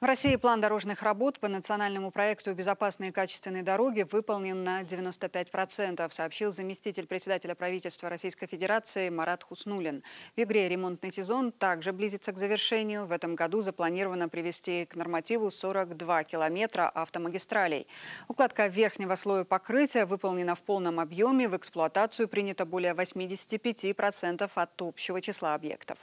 В России план дорожных работ по национальному проекту «Безопасные и качественные дороги» выполнен на 95%, сообщил заместитель председателя правительства Российской Федерации Марат Хуснулин. В игре ремонтный сезон также близится к завершению. В этом году запланировано привести к нормативу 42 километра автомагистралей. Укладка верхнего слоя покрытия выполнена в полном объеме. В эксплуатацию принято более 85% от общего числа объектов.